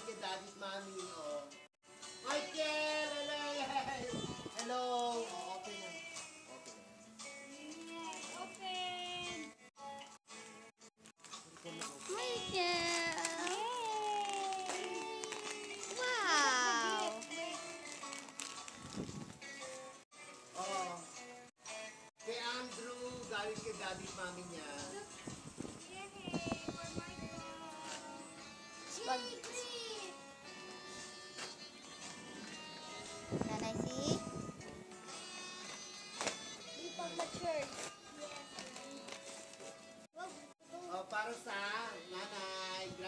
Thank you, Daddy's Mommy. Oh. Michael! Hello! Hello! Oh, open na. Open na. Open! Michael! Wow! Oo. Oh. Kay Andrew, galing kay Daddy's Mommy niya.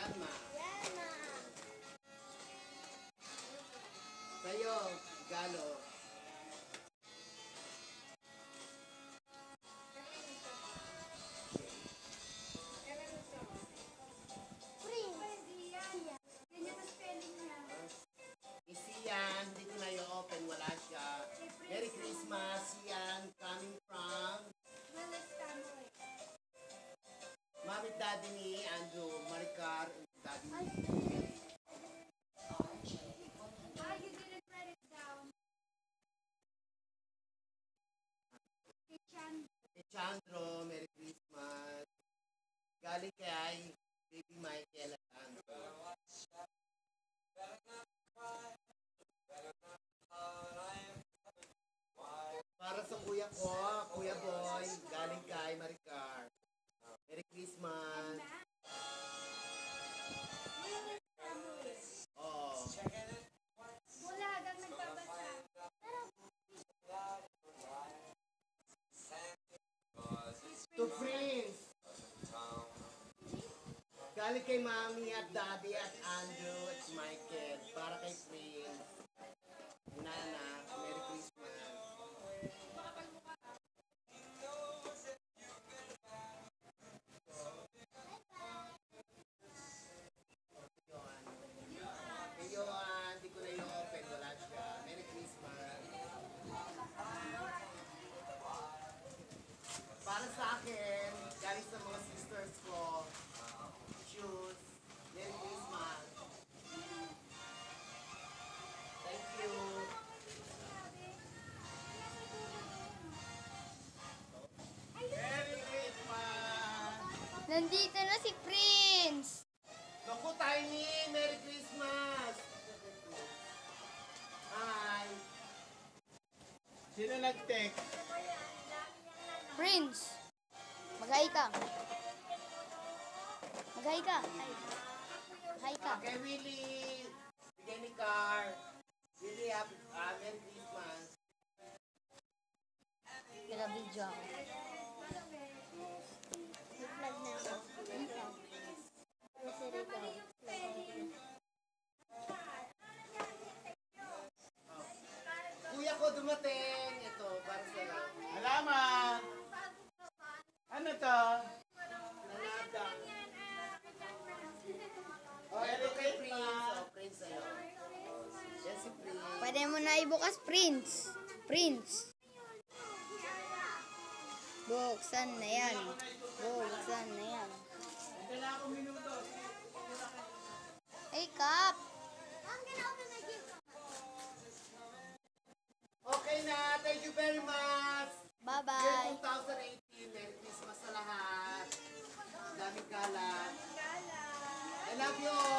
Nanay, grandma. Sa'yo, galo. Daddy ni Andrew, Maricar, and Daddy ni kay Chandro, Merry Christmas. Galing kay Baby Michael at Andrew. Para sa kuya ko, Galing kay Mami at Daddy at Andrew at Michael. Para kay Prince. Nandito na si Prince. Naku, Tiny! Merry Christmas! Hi! Sino nag-text? Prince. Maghay ka. Maghay ka. Maghay ka. Okay, Willie! Bigay ni Car. Willie, happy, ah, Merry Christmas. Pina-video ako. Dumating. Ito, para sa Alaman! Ano to? Nanada. Oh, ito kay Prince. Oh, Prince sa'yo. Yan si Prince. Pwede mo na ibukas, Prince. Prince. Buksan na yan. Buksan na yan. Hey, Kap. Very much. Bye-bye. Year 2018. Merry Christmas sa lahat. Daming kalat. I love you all.